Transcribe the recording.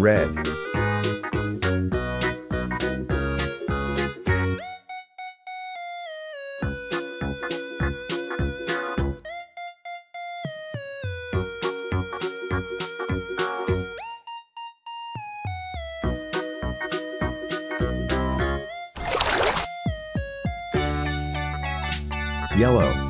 Red. Yellow.